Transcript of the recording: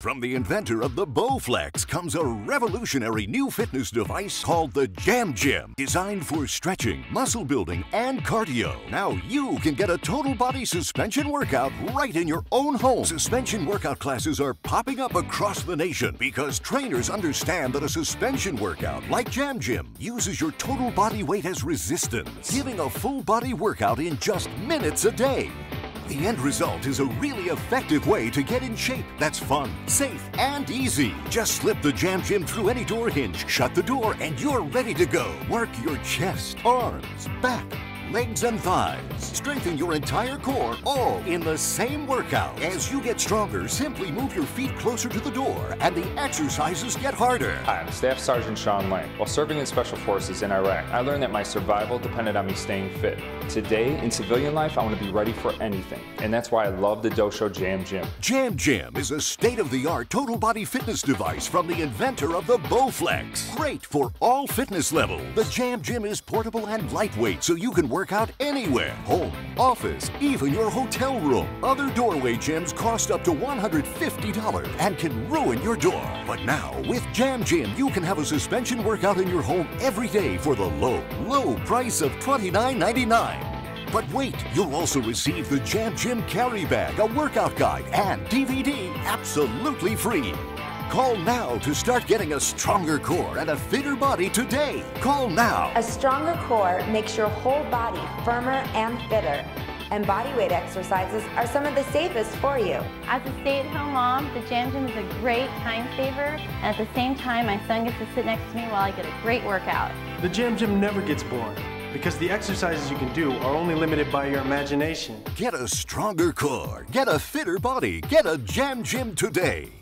From the inventor of the Bowflex comes a revolutionary new fitness device called the Jam Gym, designed for stretching, muscle building, and cardio. Now you can get a total body suspension workout right in your own home. Suspension workout classes are popping up across the nation because trainers understand that a suspension workout like Jam Gym uses your total body weight as resistance, giving a full body workout in just minutes a day. The end result is a really effective way to get in shape that's fun, safe, and easy. Just slip the Jam Gym through any door hinge, shut the door, and you're ready to go. Work your chest, arms, back, legs, and thighs. Strengthen your entire core all in the same workout. As you get stronger, simply move your feet closer to the door and the exercises get harder. Hi, I'm Staff Sergeant Sean Lang. While serving in Special Forces in Iraq, I learned that my survival depended on me staying fit. Today, in civilian life, I want to be ready for anything, and that's why I love the Dosho Jam Gym. Jam Gym is a state-of-the-art total body fitness device from the inventor of the Bowflex. Great for all fitness levels. The Jam Gym is portable and lightweight, so you can work out anywhere. Home, office, even your hotel room. Other doorway gyms cost up to $150 and can ruin your door. But now, with Jam Gym, you can have a suspension workout in your home every day for the low, low price of $29.99. But wait, you'll also receive the Jam Gym Carry Bag, a workout guide, and DVD absolutely free. Call now to start getting a stronger core and a fitter body today. Call now. A stronger core makes your whole body firmer and fitter. And bodyweight exercises are some of the safest for you. As a stay-at-home mom, the Jam Gym is a great time saver, and at the same time, my son gets to sit next to me while I get a great workout. The Jam Gym never gets boring because the exercises you can do are only limited by your imagination. Get a stronger core, get a fitter body, get a Jam Gym today.